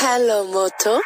Hello, Moto.